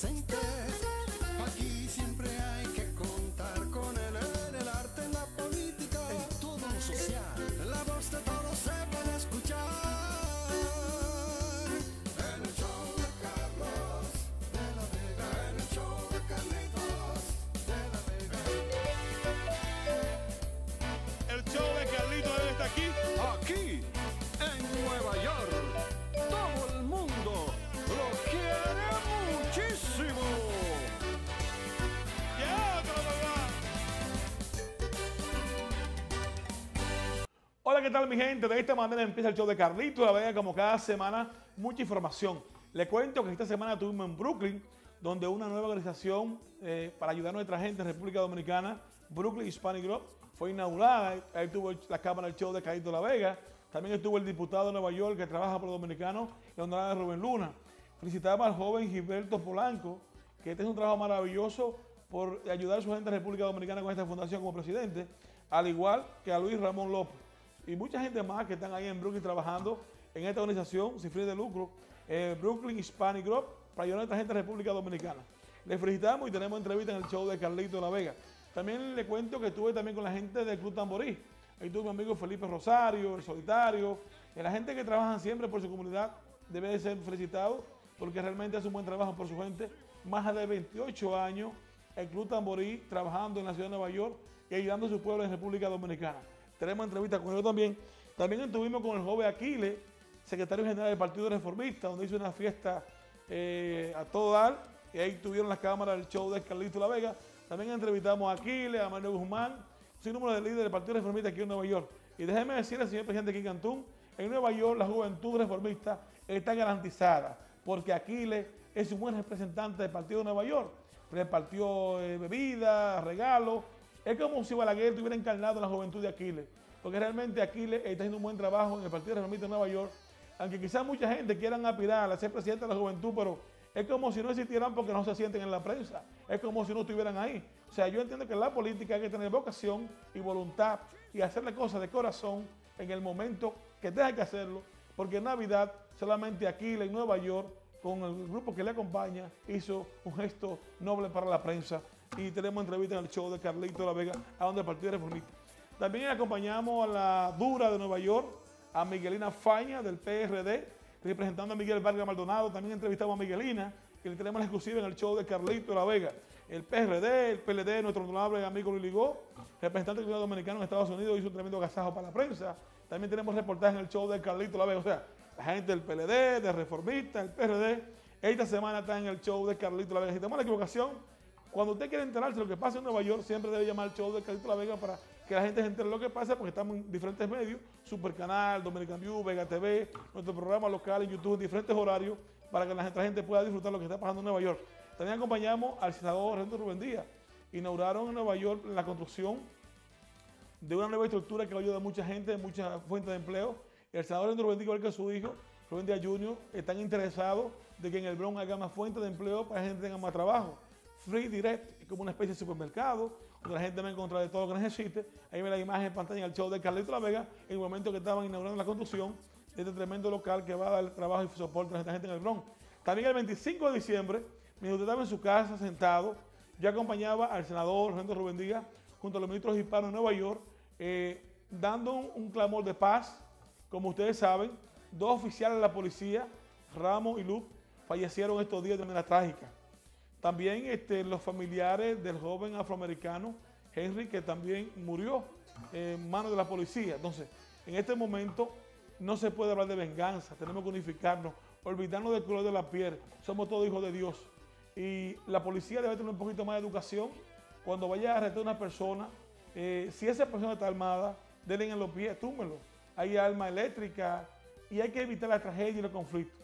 presente. Aquí ¿qué tal mi gente? De esta manera empieza el show de Carlito La Vega como cada semana, mucha información. Le cuento que esta semana estuvimos en Brooklyn, donde una nueva organización eh, para ayudar a nuestra gente en República Dominicana, Brooklyn Hispanic Group, fue inaugurada. Ahí estuvo la cámara del show de Carlito La Vega. También estuvo el diputado de Nueva York que trabaja por los dominicanos, el honorable Rubén Luna. Felicitamos al joven Gilberto Polanco, que este es un trabajo maravilloso por ayudar a su gente en República Dominicana con esta fundación como presidente, al igual que a Luis Ramón López y mucha gente más que están ahí en Brooklyn trabajando en esta organización sin fin de lucro, eh, Brooklyn Hispanic Group, para ayudar a esta gente en República Dominicana. Les felicitamos y tenemos entrevista en el show de Carlito de la Vega. También le cuento que estuve también con la gente del Club Tamborí. Ahí tuve mi amigo Felipe Rosario, el Solitario, y la gente que trabaja siempre por su comunidad debe de ser felicitado porque realmente hace un buen trabajo por su gente. Más de 28 años el Club Tamborí trabajando en la ciudad de Nueva York y ayudando a su pueblo en República Dominicana. Tenemos entrevista con ellos también. También estuvimos con el joven Aquiles, secretario general del Partido Reformista, donde hizo una fiesta eh, a todo dar. Y ahí tuvieron las cámaras del show de Carlito La Vega. También entrevistamos a Aquiles, a Manuel Guzmán, sin número de líderes del Partido Reformista aquí en Nueva York. Y déjeme decirle, señor presidente en Cantún, en Nueva York la juventud reformista está garantizada, porque Aquiles es un buen representante del Partido de Nueva York. Repartió eh, bebidas, regalos. Es como si Balaguer estuviera encarnado en la juventud de Aquiles, porque realmente Aquiles está haciendo un buen trabajo en el Partido Reformista de Nueva York, aunque quizás mucha gente quieran aspirar a ser presidente de la juventud, pero es como si no existieran porque no se sienten en la prensa. Es como si no estuvieran ahí. O sea, yo entiendo que en la política hay que tener vocación y voluntad y hacerle cosas de corazón en el momento que tenga que hacerlo, porque en Navidad solamente Aquiles en Nueva York, con el grupo que le acompaña, hizo un gesto noble para la prensa y tenemos entrevista en el show de Carlito La Vega, a donde el Partido Reformista. También acompañamos a la dura de Nueva York, a Miguelina Faña del PRD, representando a Miguel Vargas Maldonado. También entrevistamos a Miguelina, que le tenemos la exclusiva en el show de Carlito La Vega. El PRD, el PLD, nuestro honorable amigo Luis Ligó, representante del dominicano en Estados Unidos, hizo un tremendo agasajo para la prensa. También tenemos reportaje en el show de Carlito La Vega. O sea, la gente del PLD, del Reformista, el PRD, esta semana está en el show de Carlito La Vega. Si tenemos la equivocación, cuando usted quiere enterarse de lo que pasa en Nueva York, siempre debe llamar al show de Carlito La Vega para que la gente se entere de lo que pasa, porque estamos en diferentes medios, Super Canal, Dominican View, Vega TV, nuestro programa local en YouTube, en diferentes horarios, para que la gente, pueda disfrutar lo que está pasando en Nueva York. También acompañamos al senador Renato Rubén Díaz. Inauguraron en Nueva York la construcción de una nueva estructura que ayuda a mucha gente, muchas fuentes de empleo. El senador Renato Rubén Díaz, igual que su hijo, Rubén Díaz Jr., están interesados de que en el Bronx haya más fuentes de empleo para que la gente tenga más trabajo. Free Direct, como una especie de supermercado, donde la gente va a encontrar de todo lo que necesite. Ahí ve la imagen en pantalla en el show de Carlito La Vega, en el momento que estaban inaugurando la construcción de este tremendo local que va a dar trabajo y soporte a esta gente en el Bronx. También el 25 de diciembre, mientras usted estaba en su casa sentado, yo acompañaba al senador Renato Rubén Díaz junto a los ministros hispanos de Nueva York, eh, dando un, un clamor de paz. Como ustedes saben, dos oficiales de la policía, Ramos y Luke, fallecieron estos días de manera trágica. También este, los familiares del joven afroamericano Henry, que también murió en manos de la policía. Entonces, en este momento no se puede hablar de venganza, tenemos que unificarnos, olvidarnos del color de la piel. Somos todos hijos de Dios. Y la policía debe tener un poquito más de educación. Cuando vaya a arrestar a una persona, eh, si esa persona está armada, denle en los pies, túmelo. Hay arma eléctrica y hay que evitar la tragedia y los conflictos.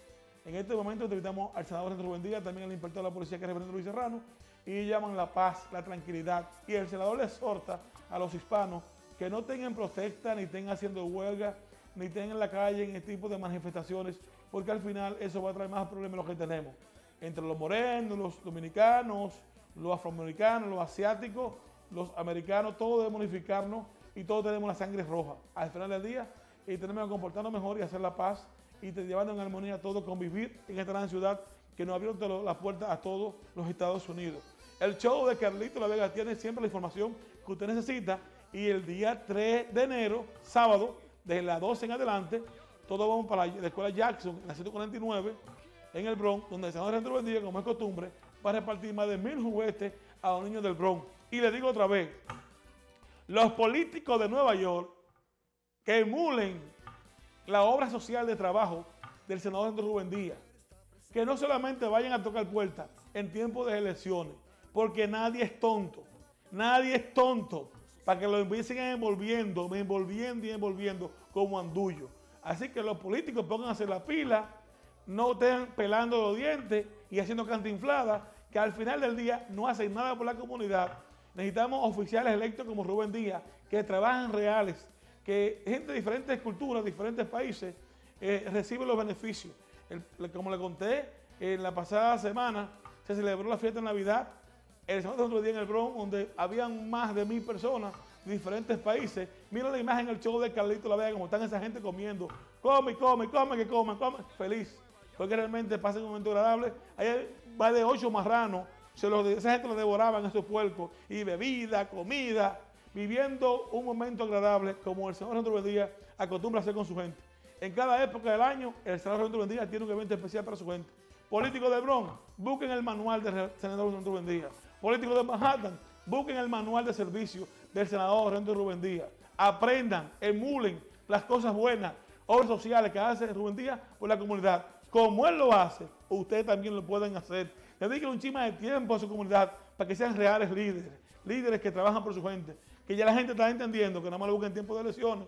En este momento entrevistamos al senador Rubén Díaz, también al inspector de la policía que es Luis Serrano, y llaman la paz, la tranquilidad. Y el senador le exhorta a los hispanos que no tengan protesta, ni estén haciendo huelga, ni estén en la calle en este tipo de manifestaciones, porque al final eso va a traer más problemas de los que tenemos. Entre los morenos, los dominicanos, los afroamericanos, los asiáticos, los americanos, todos debemos unificarnos y todos tenemos la sangre roja. Al final del día, y tenemos que comportarnos mejor y hacer la paz y te llevando en armonía todo, convivir en esta gran ciudad que nos abierto las puertas a todos los Estados Unidos. El show de Carlito La Vega tiene siempre la información que usted necesita y el día 3 de enero, sábado, desde las 12 en adelante, todos vamos para la escuela Jackson, en la 149, en el Bronx, donde el senador Andrés Bendía, como es costumbre, va a repartir más de mil juguetes a los niños del Bronx. Y le digo otra vez, los políticos de Nueva York que emulen la obra social de trabajo del senador Rubén Díaz, que no solamente vayan a tocar puertas en tiempos de elecciones, porque nadie es tonto, nadie es tonto para que lo empiecen envolviendo, envolviendo y envolviendo como andullo. Así que los políticos hacer la pila, no estén pelando los dientes y haciendo cantinflada, que al final del día no hacen nada por la comunidad. Necesitamos oficiales electos como Rubén Díaz, que trabajan reales, que gente de diferentes culturas, diferentes países, eh, recibe los beneficios. como le conté, en la pasada semana se celebró la fiesta de Navidad el segundo otro día en el Bronx, donde habían más de mil personas de diferentes países. Mira la imagen el show de Carlito La Vega, como están esa gente comiendo. Come, come, come, que coman, come. Feliz. Porque realmente pasa un momento agradable. Hay va de ocho marranos. Se los, esa gente lo devoraban esos puercos. Y bebida, comida. Viviendo un momento agradable como el Señor Andrés Díaz acostumbra a hacer con su gente. En cada época del año, el Señor Andrés Díaz tiene un evento especial para su gente. Políticos de Bronx, busquen el manual del senador Andrés Díaz políticos de Manhattan, busquen el manual de servicio del senador Rendo Rubén Díaz. Aprendan, emulen las cosas buenas, obras sociales que hace Rubén Díaz por la comunidad. Como él lo hace, ustedes también lo pueden hacer. Dediquen un chima de tiempo a su comunidad para que sean reales líderes, líderes que trabajan por su gente, que ya la gente está entendiendo que nada más lo en tiempo de elecciones.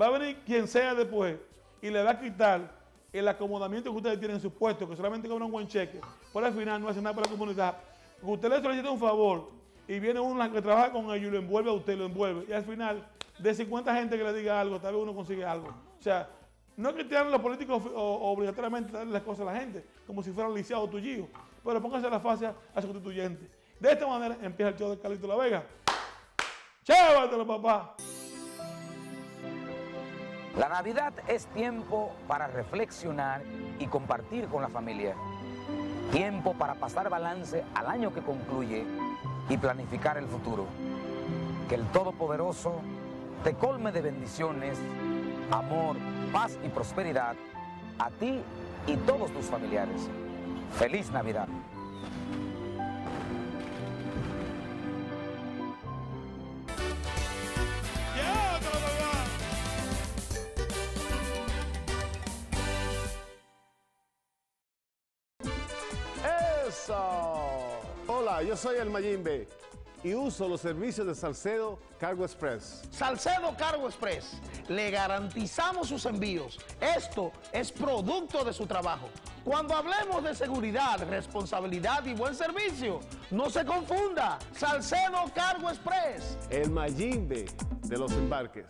Va a venir quien sea después y le va a quitar el acomodamiento que ustedes tienen en su puesto, que solamente cobran un buen cheque, por al final no hace nada para la comunidad usted le solicita un favor y viene uno que trabaja con ellos y lo envuelve a usted, lo envuelve. Y al final, de 50 gente que le diga algo, tal vez uno consigue algo. O sea, no es que tienen los políticos obligatoriamente darle las cosas a la gente, como si fueran lisiados o tuyos, pero pónganse la fase a su constituyente. De esta manera empieza el show de Carlito La Vega. ¡Chávatelo, papá! La Navidad es tiempo para reflexionar y compartir con la familia. Tiempo para pasar balance al año que concluye y planificar el futuro. Que el Todopoderoso te colme de bendiciones, amor, paz y prosperidad a ti y todos tus familiares. Feliz Navidad. Soy el Mayimbe y uso los servicios de Salcedo Cargo Express. Salcedo Cargo Express, le garantizamos sus envíos. Esto es producto de su trabajo. Cuando hablemos de seguridad, responsabilidad y buen servicio, no se confunda. Salcedo Cargo Express. El Mayimbe de los embarques.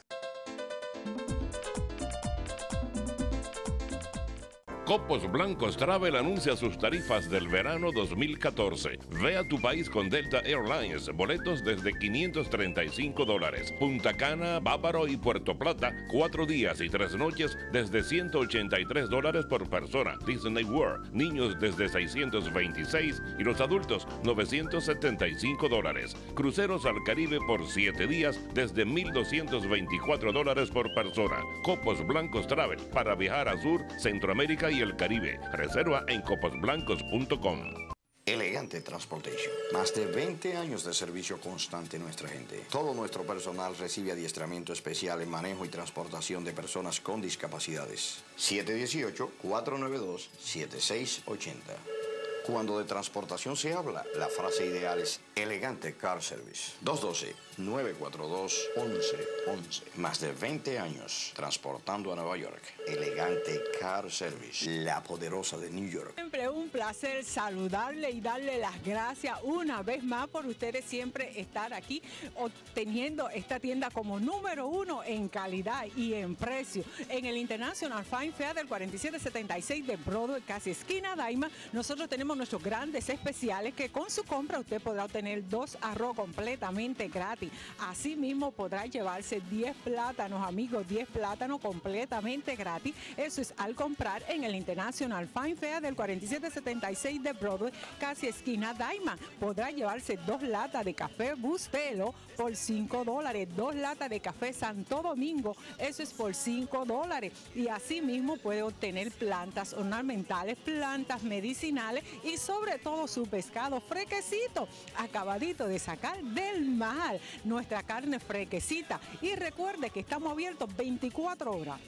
Copos Blancos Travel anuncia sus tarifas del verano 2014. Ve a tu país con Delta Airlines, boletos desde 535 dólares. Punta Cana, Bávaro y Puerto Plata, cuatro días y tres noches desde 183 dólares por persona. Disney World, niños desde 626 y los adultos 975 dólares. Cruceros al Caribe por siete días desde 1.224 dólares por persona. Copos Blancos Travel para viajar a Sur, Centroamérica y el Caribe. Reserva en coposblancos.com. Elegante Transportation. Más de 20 años de servicio constante nuestra gente. Todo nuestro personal recibe adiestramiento especial en manejo y transportación de personas con discapacidades. 718-492-7680. Cuando de transportación se habla, la frase ideal es elegante car service. 212-942-1111. Más de 20 años transportando a Nueva York. Elegante car service. La poderosa de New York. Siempre un placer saludarle y darle las gracias una vez más por ustedes siempre estar aquí obteniendo esta tienda como número uno en calidad y en precio. En el International Fine Fair del 4776 de Broadway, casi esquina Daima, nosotros tenemos nuestros grandes especiales que con su compra usted podrá obtener dos arroz completamente gratis. Asimismo podrá llevarse 10 plátanos, amigos, 10 plátanos completamente gratis. Eso es al comprar en el International Fine Fair del 4776 de Broadway, casi esquina Daima. Podrá llevarse dos latas de café Bustelo por 5 dólares, dos latas de café Santo Domingo, eso es por 5 dólares. Y asimismo puede obtener plantas ornamentales, plantas medicinales sobre todo su pescado frequecito, acabadito de sacar del mar, nuestra carne frequecita. Y recuerde que estamos abiertos 24 horas.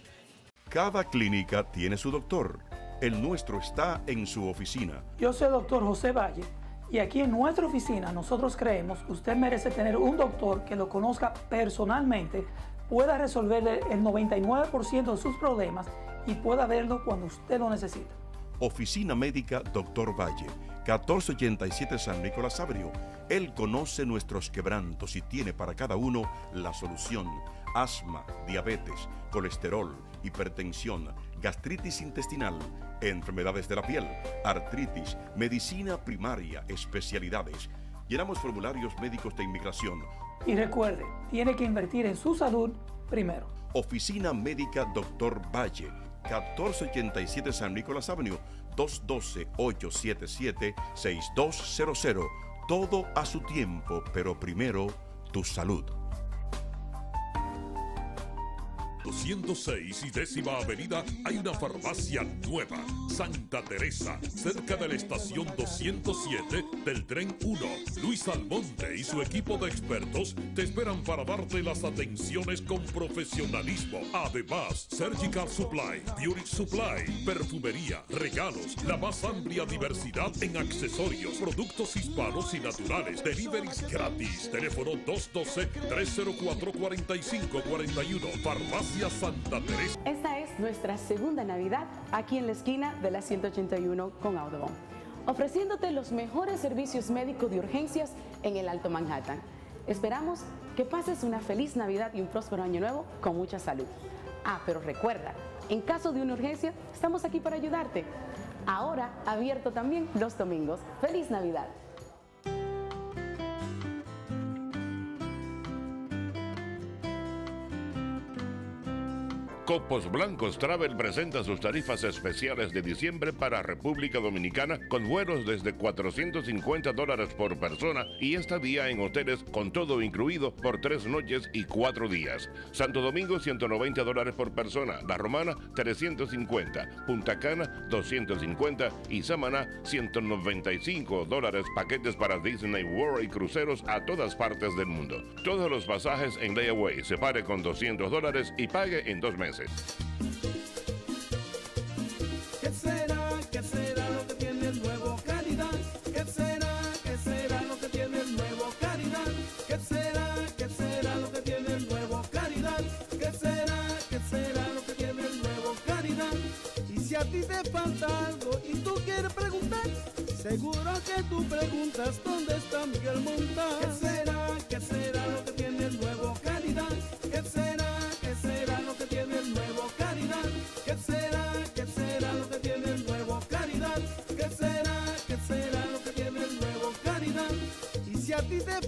Cada clínica tiene su doctor. El nuestro está en su oficina. Yo soy el doctor José Valle y aquí en nuestra oficina nosotros creemos que usted merece tener un doctor que lo conozca personalmente, pueda resolverle el 99% de sus problemas y pueda verlo cuando usted lo necesita. Oficina Médica Dr. Valle, 1487 San Nicolás Avenue. Él conoce nuestros quebrantos y tiene para cada uno la solución. Asma, diabetes, colesterol, hipertensión, gastritis intestinal, enfermedades de la piel, artritis, medicina primaria, especialidades. Llenamos formularios médicos de inmigración. Y recuerde, tiene que invertir en su salud primero. Oficina Médica Dr. Valle, 1487 San Nicolás Avenue, 212-877-6200. Todo a su tiempo, pero primero tu salud. 206 y décima avenida hay una farmacia nueva, Santa Teresa, cerca de la estación 207 del tren 1. Luis Almonte y su equipo de expertos te esperan para darte las atenciones con profesionalismo. Además, Surgical Supply, Beauty Supply, perfumería, regalos, la más amplia diversidad en accesorios, productos hispanos y naturales, deliveries gratis. Teléfono 212-304-4541. Farmacia Esta es nuestra segunda Navidad aquí en la esquina de la 181 con Audubon, ofreciéndote los mejores servicios médicos de urgencias en el Alto Manhattan. Esperamos que pases una feliz Navidad y un próspero año nuevo con mucha salud. Ah, pero recuerda, en caso de una urgencia, estamos aquí para ayudarte. Ahora abierto también los domingos. ¡Feliz Navidad! Copos Blancos Travel presenta sus tarifas especiales de diciembre para República Dominicana con vuelos desde 450 dólares por persona y estadía en hoteles con todo incluido por tres noches y cuatro días. Santo Domingo 190 dólares por persona, La Romana 350, Punta Cana 250 y Samaná 195 dólares paquetes para Disney World y cruceros a todas partes del mundo. Todos los pasajes en layaway se pare con 200 dólares y pague en dos meses. ¿Qué será? ¿Qué será lo que tiene el nuevo Caridad? ¿Qué será? ¿Qué será lo que tiene el nuevo Caridad? ¿Qué será? ¿Qué será lo que tiene el nuevo Caridad? ¿Qué será? ¿Qué será lo que tiene el nuevo Caridad? Y si a ti te falta algo y tú quieres preguntar, seguro que tú preguntas dónde está Miguel Montaz. ¿Qué será?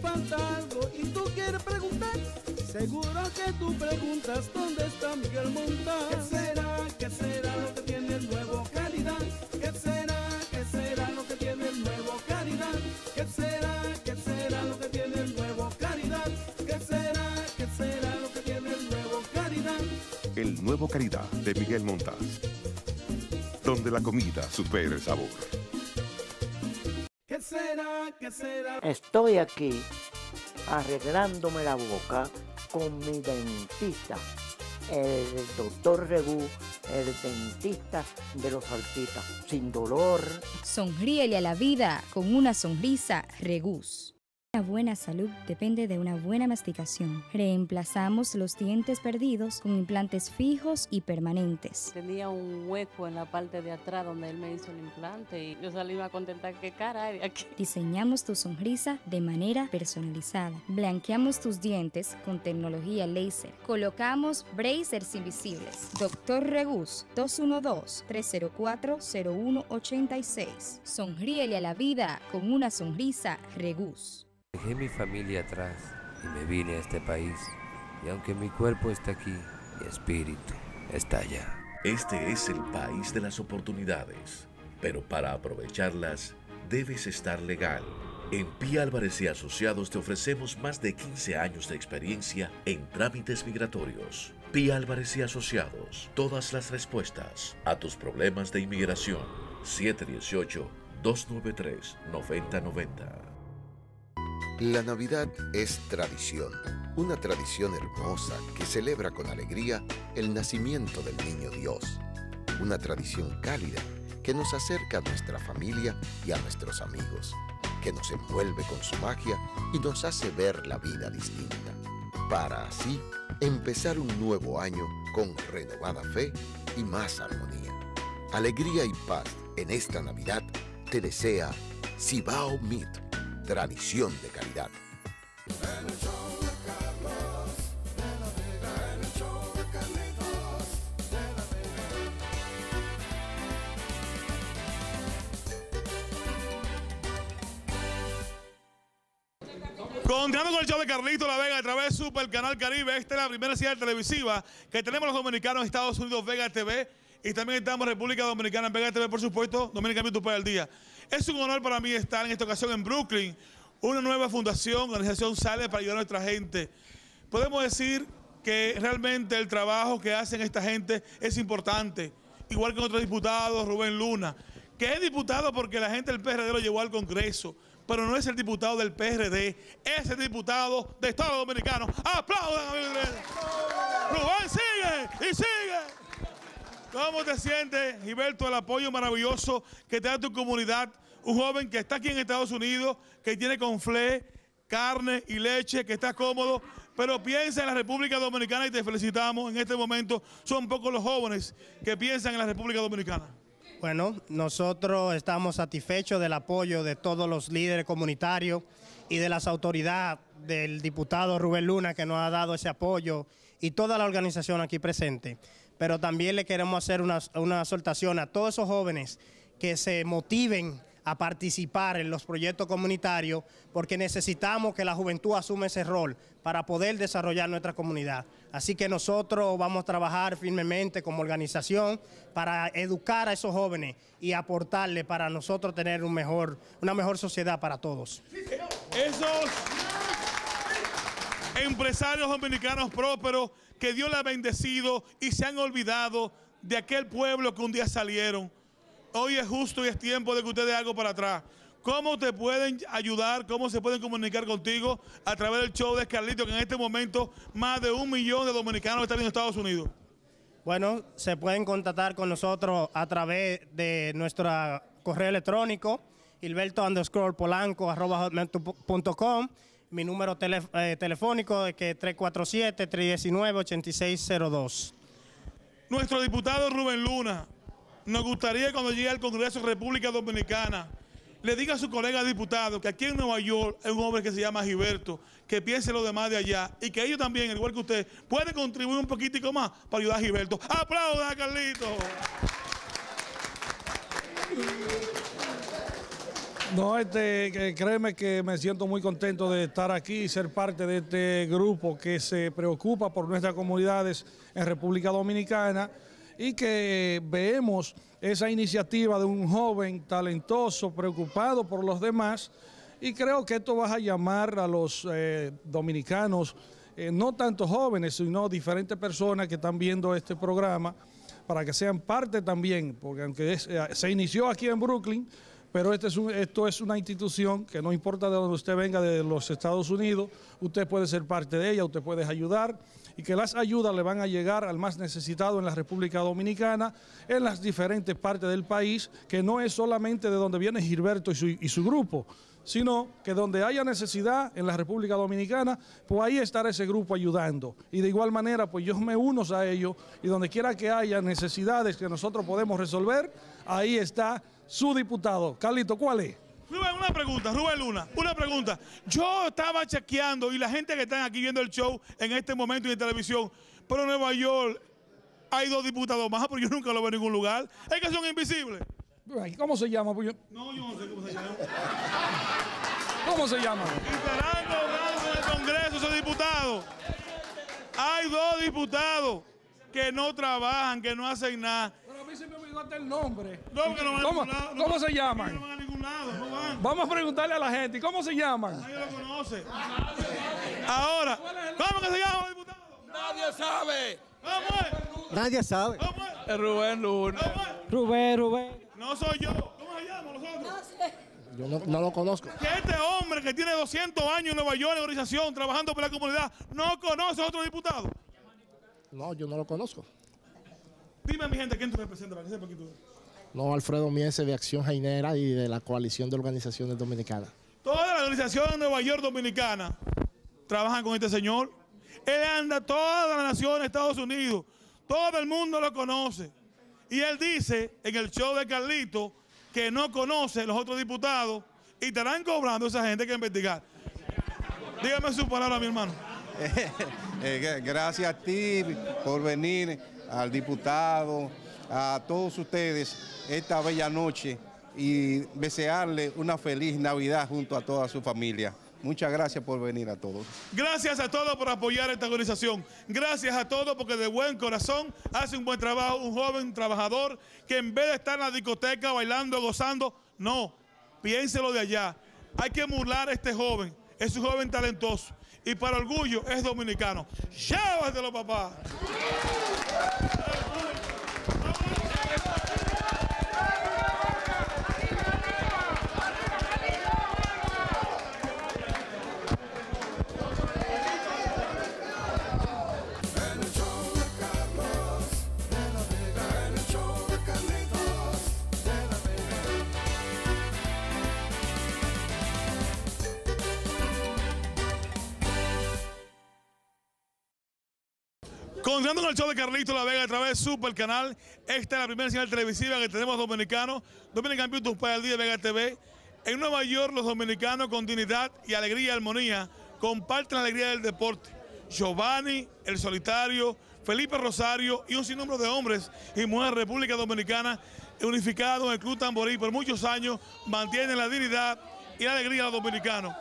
Falta algo y tú quieres preguntar, seguro que tú preguntas dónde está Miguel Montaz. ¿Qué será? ¿Qué será lo que tiene el nuevo Caridad? ¿Qué será? ¿Qué será lo que tiene el nuevo Caridad? ¿Qué será? ¿Qué será lo que tiene el nuevo Caridad? ¿Qué será? ¿Qué será lo que tiene el nuevo Caridad? El nuevo Caridad de Miguel Montaz. Donde la comida supera el sabor. Estoy aquí arreglándome la boca con mi dentista, el doctor Regú, el dentista de los artistas, sin dolor. Sonríele a la vida con una sonrisa Regus. Una buena salud depende de una buena masticación. Reemplazamos los dientes perdidos con implantes fijos y permanentes. Tenía un hueco en la parte de atrás donde él me hizo el implante y yo salí más contenta que cara de aquí. Diseñamos tu sonrisa de manera personalizada. Blanqueamos tus dientes con tecnología láser. Colocamos bracers invisibles. Doctor Regus 212-304-0186. Sonríele a la vida con una sonrisa Regus. Dejé mi familia atrás y me vine a este país. Y aunque mi cuerpo está aquí, mi espíritu está allá. Este es el país de las oportunidades, pero para aprovecharlas debes estar legal. En Pi Álvarez y Asociados te ofrecemos más de 15 años de experiencia en trámites migratorios. Pi Álvarez y Asociados, todas las respuestas a tus problemas de inmigración. 718-293-9090. La Navidad es tradición, una tradición hermosa que celebra con alegría el nacimiento del niño Dios, una tradición cálida que nos acerca a nuestra familia y a nuestros amigos, que nos envuelve con su magia y nos hace ver la vida distinta, para así empezar un nuevo año con renovada fe y más armonía. Alegría y paz en esta Navidad te desea Cibao Meat tradición de calidad. Continuando con el show de Carlito La Vega a través de Super Canal Caribe. Esta es la primera señal televisiva que tenemos los dominicanos en Estados Unidos, Vega TV. Y también estamos en República Dominicana en Vega TV, por supuesto, Dominicana YouTube al día. Es un honor para mí estar en esta ocasión en Brooklyn. Una nueva fundación, organización sale para ayudar a nuestra gente. Podemos decir que realmente el trabajo que hacen esta gente es importante. Igual que otros diputados, Rubén Luna, que es diputado porque la gente del PRD lo llevó al Congreso pero no es el diputado del PRD, es el diputado de Estado Dominicano. ¡Aplaudan a Rubén, sigue y sigue. ¿Cómo te sientes, Gilberto, el apoyo maravilloso que te da tu comunidad? Un joven que está aquí en Estados Unidos, que tiene conflé, carne y leche, que está cómodo, pero piensa en la República Dominicana y te felicitamos. En este momento son pocos los jóvenes que piensan en la República Dominicana. Bueno, nosotros estamos satisfechos del apoyo de todos los líderes comunitarios y de las autoridades del diputado Rubén Luna que nos ha dado ese apoyo y toda la organización aquí presente. Pero también le queremos hacer una, una exhortación a todos esos jóvenes que se motiven a participar en los proyectos comunitarios porque necesitamos que la juventud asume ese rol para poder desarrollar nuestra comunidad. Así que nosotros vamos a trabajar firmemente como organización para educar a esos jóvenes y aportarle para nosotros tener un mejor, una mejor sociedad para todos. Esos empresarios dominicanos prósperos que Dios les ha bendecido y se han olvidado de aquel pueblo que un día salieron hoy es justo y es tiempo de que ustedes algo para atrás. ¿Cómo te pueden ayudar? ¿Cómo se pueden comunicar contigo a través del show de Carlito, que en este momento más de un millón de dominicanos están en Estados Unidos? Bueno, se pueden contactar con nosotros a través de nuestro correo electrónico, hilberto Mi número eh, telefónico es que 347-319-8602. Nuestro diputado Rubén Luna nos gustaría cuando llegue al Congreso de República Dominicana, le diga a su colega diputado que aquí en Nueva York hay un hombre que se llama Gilberto, que piense lo demás de allá y que ellos también, al igual que usted, pueden contribuir un poquitico más para ayudar a Gilberto. ¡Aplauda, Carlito! No, este, créeme que me siento muy contento de estar aquí y ser parte de este grupo que se preocupa por nuestras comunidades en República Dominicana y que vemos esa iniciativa de un joven talentoso, preocupado por los demás, y creo que esto va a llamar a los eh, dominicanos, eh, no tanto jóvenes, sino diferentes personas que están viendo este programa, para que sean parte también, porque aunque eh, se inició aquí en Brooklyn, pero este es esto es una institución que no importa de donde usted venga, de los Estados Unidos, usted puede ser parte de ella, usted puede ayudar y que las ayudas le van a llegar al más necesitado en la República Dominicana, en las diferentes partes del país, que no es solamente de donde viene Gilberto y su grupo, sino que donde haya necesidad en la República Dominicana, pues ahí estará ese grupo ayudando. Y de igual manera, pues yo me uno a ellos y donde quiera que haya necesidades que nosotros podemos resolver, ahí está su diputado. Carlito, ¿cuál es? Rubén, una pregunta, Rubén Luna, una pregunta. Yo estaba chequeando y la gente que están aquí viendo el show en este momento en televisión, pero en Nueva York hay dos diputados más, pero yo nunca lo veo en ningún lugar. Es que son invisibles. ¿Cómo se llama? Pues yo- No, yo no sé cómo se llama. ¿Cómo se llama? Estarán cobrando en el Congreso esos diputados. Hay dos diputados que no trabajan, que no hacen nada. Pero a mí se me olvidó hasta el nombre. No, que no van a ¿Cómo, ningún lado, no cómo van- se llaman? No van a ningún lado, no van. Vamos a preguntarle a la gente, ¿cómo se llaman? Nadie lo conoce. Ahora, ¿cómo que se llama, diputado? Nadie sabe. ¿Cómo es? Nadie sabe. ¿Cómo es? Rubén Luna. Rubén, Rubén. No soy yo. ¿Cómo se llama los otros? Yo no, no lo conozco. Que este hombre que tiene 200 años en Nueva York en organización, trabajando por la comunidad, no conoce a otro diputado. No, yo no lo conozco. Dime, mi gente, ¿quién tú representas para que sepa quién tú eres? No, Alfredo Miense de Acción Jainera y de la Coalición de Organizaciones Dominicanas. Toda la organización de Nueva York dominicana trabajan con este señor. Él anda toda la nación de Estados Unidos. Todo el mundo lo conoce. Y él dice en el show de Carlito que no conoce los otros diputados y estarán cobrando a esa gente que investigar. Dígame su palabra, mi hermano. Eh, gra- gracias a ti por venir, al diputado, a todos ustedes esta bella noche y desearle una feliz Navidad junto a toda su familia. Muchas gracias por venir a todos. Gracias a todos por apoyar esta organización. Gracias a todos porque de buen corazón hace un buen trabajo, un joven trabajador que en vez de estar en la discoteca bailando, gozando, no, piénselo de allá. Hay que burlar a este joven. Es un joven talentoso y para orgullo es dominicano. Llévatelo, papá. Continuando con el show de Carlito La Vega a través de Super Canal. Esta es la primera señal televisiva que tenemos dominicanos. Dominican Beauty para el día de Vega TV. En Nueva York, los dominicanos con dignidad y alegría y armonía comparten la alegría del deporte. Giovanni, el solitario, Felipe Rosario y un sinnúmero de hombres y mujeres de República Dominicana unificados en el Club Tamborí por muchos años mantienen la dignidad y la alegría de los dominicanos.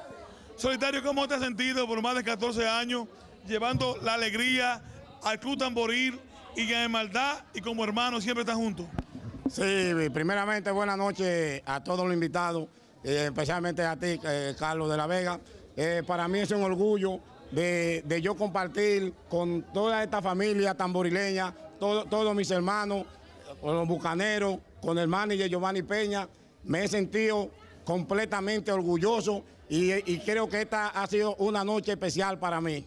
Solitario, ¿cómo te has sentido por más de 14 años llevando la alegría al Club Tamboril y que en maldad y como hermanos siempre están juntos? Sí, primeramente buenas noches a todos los invitados, eh, especialmente a ti, eh, Carlos de la Vega. Eh, para mí es un orgullo de, de yo compartir con toda esta familia tamborileña, todo- todos mis hermanos, con los bucaneros, con el manager Giovanni Peña. Me he sentido completamente orgulloso y, y creo que esta ha sido una noche especial para mí.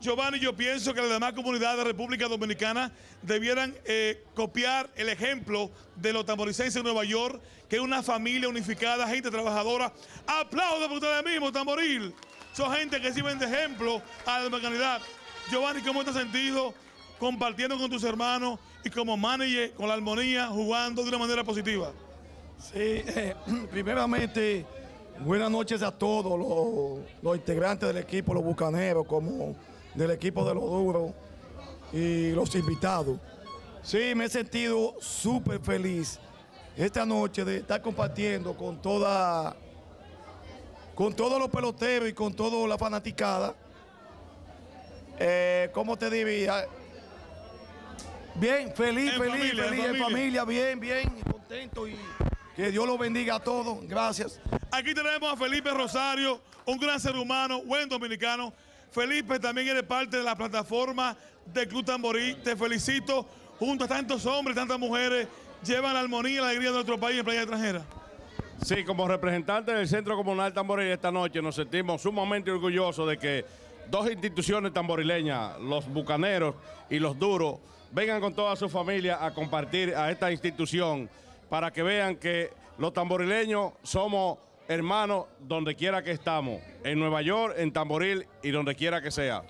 Giovanni, yo pienso que las demás comunidades de República Dominicana debieran eh, copiar el ejemplo de los tamboricenses de Nueva York, que es una familia unificada, gente trabajadora. Aplausos por ustedes mismos, Tamboril. Son gente que sirven de ejemplo a la dominicanidad. Giovanni, ¿cómo te has sentido compartiendo con tus hermanos y como manager, con la armonía, jugando de una manera positiva? Sí, eh, primeramente, buenas noches a todos los, los integrantes del equipo, los bucaneros, como del equipo de los duros y los invitados. Sí, me he sentido súper feliz esta noche de estar compartiendo con toda, con todos los peloteros y con toda la fanaticada. Eh, ¿Cómo te diría? Bien, feliz, En feliz, familia, feliz, en familia. familia, bien, bien, contento y que Dios los bendiga a todos. Gracias. Aquí tenemos a Felipe Rosario, un gran ser humano, buen dominicano. Felipe también eres parte de la plataforma del Club Tamborí. Te felicito. Junto a tantos hombres, tantas mujeres, llevan la armonía y la alegría de nuestro país en playa extranjera. Sí, como representante del Centro Comunal Tamboril esta noche nos sentimos sumamente orgullosos de que dos instituciones tamborileñas, los bucaneros y los duros, vengan con toda su familia a compartir a esta institución para que vean que los tamborileños somos hermanos donde quiera que estamos, en Nueva York, en Tamboril y donde quiera que sea.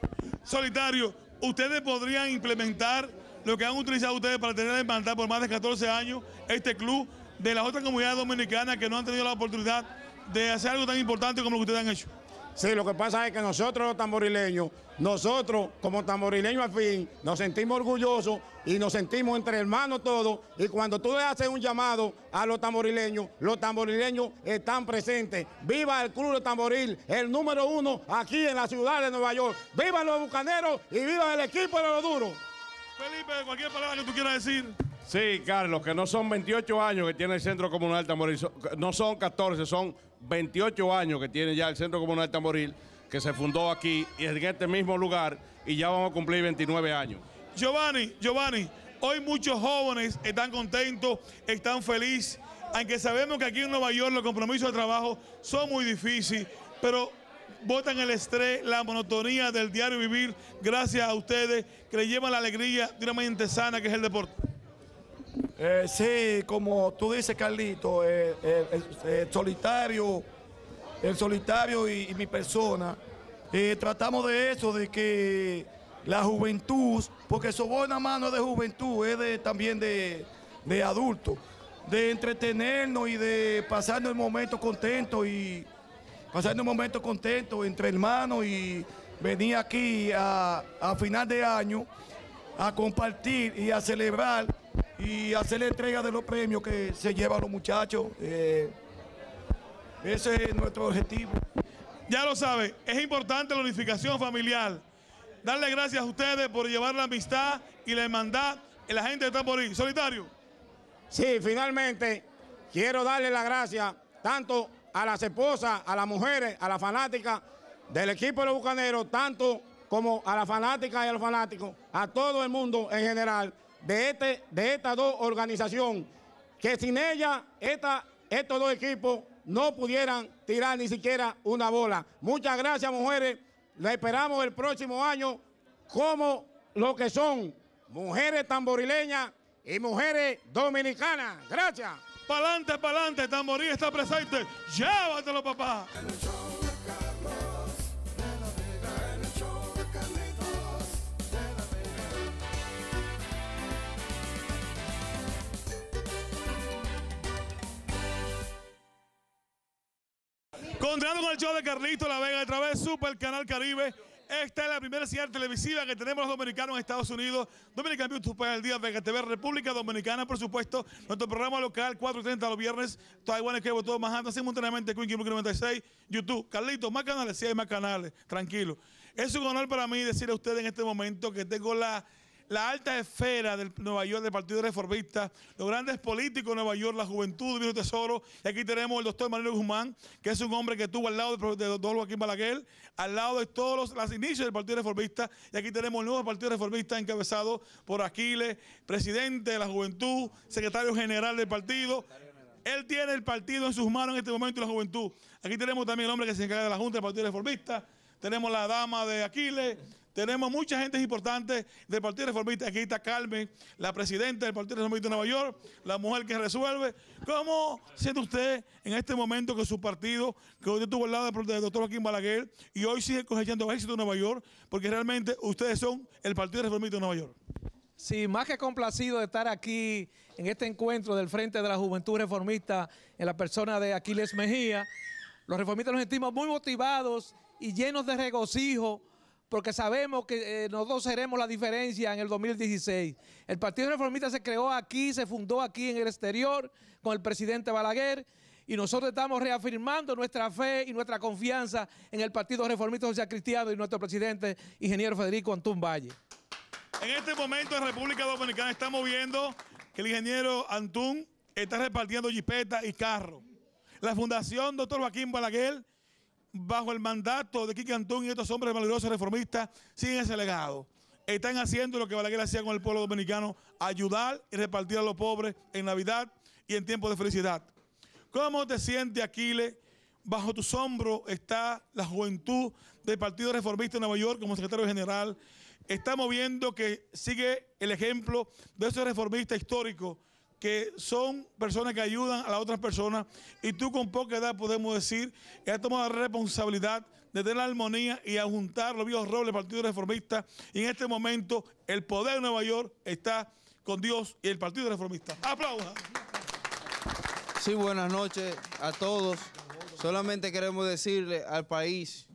Solitario, ustedes podrían implementar lo que han utilizado ustedes para tener hermandad por más de 14 años, este club de las otras comunidades dominicanas que no han tenido la oportunidad de hacer algo tan importante como lo que ustedes han hecho. Sí, lo que pasa es que nosotros los tamborileños, nosotros como tamborileños al fin, nos sentimos orgullosos y nos sentimos entre hermanos todos. Y cuando tú le haces un llamado a los tamborileños, los tamborileños están presentes. ¡Viva el Club de Tamboril, el número uno aquí en la ciudad de Nueva York! ¡Viva los bucaneros y viva el equipo de los duros! Felipe, cualquier palabra que tú quieras decir. Sí, Carlos, que no son 28 años que tiene el Centro Comunal Tamboril, no son 14, son 28 años que tiene ya el Centro Comunal Tamboril, que se fundó aquí y en este mismo lugar y ya vamos a cumplir 29 años. Giovanni, Giovanni, hoy muchos jóvenes están contentos, están felices, aunque sabemos que aquí en Nueva York los compromisos de trabajo son muy difíciles, pero botan el estrés, la monotonía del diario vivir, gracias a ustedes que le llevan la alegría de una mente sana que es el deporte. Eh, sí, como tú dices, Carlito, eh, eh, el, solitario, el solitario y, mi persona, tratamos de eso, de que la juventud, porque Soborna más no es de juventud, es de, también de, de adultos, de entretenernos y de pasarnos el momento contento y pasando un momento contento entre hermanos y venir aquí a, a final de año a compartir y a celebrar y hacer la entrega de los premios que se llevan los muchachos. Eh, ese es nuestro objetivo. Ya lo sabe, es importante la unificación familiar. Darle gracias a ustedes por llevar la amistad y la hermandad en la gente de Tamborí. Solitario. Sí, finalmente quiero darle las gracias tanto a las esposas, a las mujeres, a las fanáticas del equipo de los Bucaneros, tanto como a las fanáticas y a los fanáticos, a todo el mundo en general de, este, de estas dos organizaciones, que sin ella esta, estos dos equipos no pudieran tirar ni siquiera una bola. Muchas gracias, mujeres. La esperamos el próximo año como lo que son mujeres tamborileñas y mujeres dominicanas. Gracias. Pa'lante, pa'lante, Tamborí está presente. Llévatelo, papá. Continuando con el show de Carlito La Vega a través de Super Canal Caribe. Esta es la primera señal televisiva que tenemos los dominicanos en Estados Unidos. Dominican YouTube el día Vega TV, República Dominicana, por supuesto. Nuestro programa local, 4.30 los viernes. Taiwán, que todo Manhattan, simultáneamente Queen Kim 96, YouTube. Carlito, más canales, sí hay más canales, tranquilo. Es un honor para mí decir a ustedes en este momento que tengo la la alta esfera del Nueva York, del Partido Reformista, los grandes políticos de Nueva York, la juventud, Divino Tesoro. Y aquí tenemos el doctor Manuel Guzmán, que es un hombre que estuvo al lado de doctor Joaquín Balaguer, al lado de todos los, los inicios del Partido Reformista. Y aquí tenemos el nuevo Partido Reformista encabezado por Aquiles, presidente de la juventud, secretario general del partido. Él tiene el partido en sus manos en este momento y la juventud. Aquí tenemos también el hombre que se encarga de la Junta del Partido Reformista. Tenemos la dama de Aquiles. Tenemos mucha gente importante del Partido Reformista. Aquí está Carmen, la presidenta del Partido Reformista de Nueva York, la mujer que resuelve. ¿Cómo siente usted en este momento que su partido, que hoy estuvo al lado del doctor Joaquín Balaguer y hoy sigue cosechando éxito en Nueva York, porque realmente ustedes son el Partido Reformista de Nueva York? Sí, más que complacido de estar aquí en este encuentro del Frente de la Juventud Reformista en la persona de Aquiles Mejía. Los reformistas nos sentimos muy motivados y llenos de regocijo porque sabemos que eh, nosotros seremos la diferencia en el 2016. El Partido Reformista se creó aquí, se fundó aquí en el exterior con el presidente Balaguer y nosotros estamos reafirmando nuestra fe y nuestra confianza en el Partido Reformista Social Cristiano y nuestro presidente, ingeniero Federico Antún Valle. En este momento en República Dominicana estamos viendo que el ingeniero Antún está repartiendo jipetas y carros. La Fundación Dr. Joaquín Balaguer, bajo el mandato de Quique Antún y estos hombres valiosos reformistas, siguen ese legado. Están haciendo lo que Balaguer hacía con el pueblo dominicano, ayudar y repartir a los pobres en Navidad y en tiempos de felicidad. ¿Cómo te sientes, Aquiles? Bajo tus hombros está la juventud del Partido Reformista de Nueva York como secretario general. Estamos viendo que sigue el ejemplo de esos reformistas históricos que son personas que ayudan a las otras personas y tú con poca edad podemos decir que has tomado la responsabilidad de tener la armonía y a juntar los viejos robles Partido Reformista y en este momento el poder de Nueva York está con Dios y el Partido Reformista. ¡Aplaudan! Sí, buenas noches a todos. Solamente queremos decirle al país,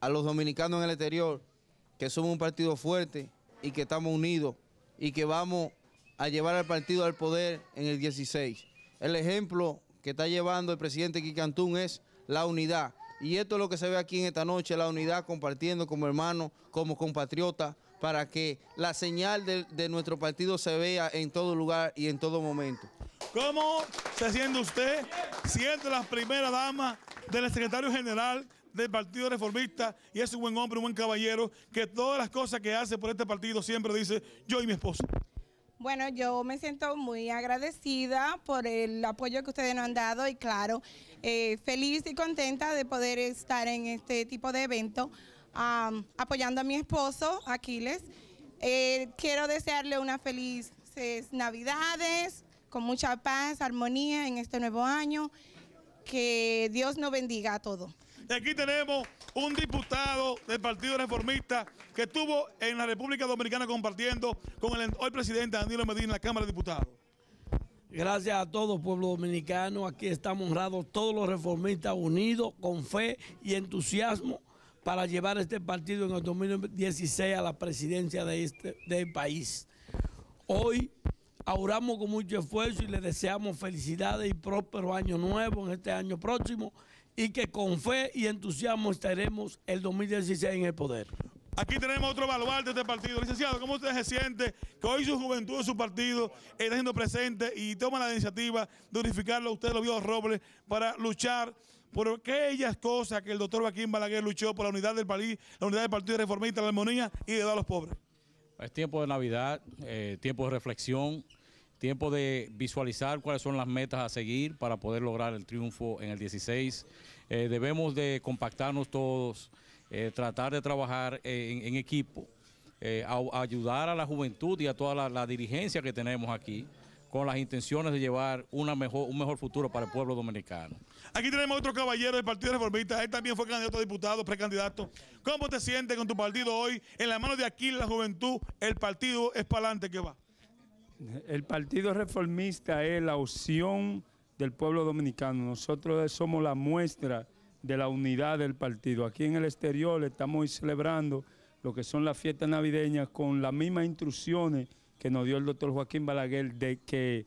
a los dominicanos en el exterior, que somos un partido fuerte y que estamos unidos y que vamos a llevar al partido al poder en el 16. El ejemplo que está llevando el presidente Kikantún es la unidad. Y esto es lo que se ve aquí en esta noche, la unidad compartiendo como hermanos, como compatriotas, para que la señal de, de nuestro partido se vea en todo lugar y en todo momento. ¿Cómo se siente usted siendo la primera dama del secretario general del Partido Reformista y es un buen hombre, un buen caballero, que todas las cosas que hace por este partido siempre dice yo y mi esposo? Bueno, yo me siento muy agradecida por el apoyo que ustedes nos han dado y claro, eh, feliz y contenta de poder estar en este tipo de evento am, apoyando a mi esposo, Aquiles. Eh, quiero desearle unas felices navidades, con mucha paz, armonía en este nuevo año. Que Dios nos bendiga a todos. Y aquí tenemos un diputado del Partido Reformista que estuvo en la República Dominicana compartiendo con el hoy presidente Danilo Medina en la Cámara de Diputados. Gracias a todo pueblo dominicano. Aquí estamos honrados todos los reformistas unidos con fe y entusiasmo para llevar este partido en el 2016 a la presidencia de este del país. Hoy auramos con mucho esfuerzo y le deseamos felicidades y próspero año nuevo en este año próximo y que con fe y entusiasmo estaremos el 2016 en el poder. Aquí tenemos otro baluarte de este partido. Licenciado, ¿cómo usted se siente que hoy su juventud su partido está siendo presente y toma la iniciativa de unificarlo a usted, los viejos robles, para luchar por aquellas cosas que el doctor Joaquín Balaguer luchó por la unidad del país, la unidad del Partido Reformista, la armonía y de dar a los pobres? Es tiempo de Navidad, eh, tiempo de reflexión, tiempo de visualizar cuáles son las metas a seguir para poder lograr el triunfo en el 16. Eh, debemos de compactarnos todos, eh, tratar de trabajar en, equipo, eh, ayudar a la juventud y a toda la, la dirigencia que tenemos aquí con las intenciones de llevar una mejor, un mejor futuro para el pueblo dominicano. Aquí tenemos otro caballero del Partido Reformista. Él también fue candidato a diputado, precandidato. ¿Cómo te sientes con tu partido hoy? En la mano de aquí, la juventud, el partido es para adelante que va. El Partido Reformista es la opción del pueblo dominicano. Nosotros somos la muestra de la unidad del partido. Aquí en el exterior estamos celebrando lo que son las fiestas navideñas con las mismas instrucciones que nos dio el doctor Joaquín Balaguer de que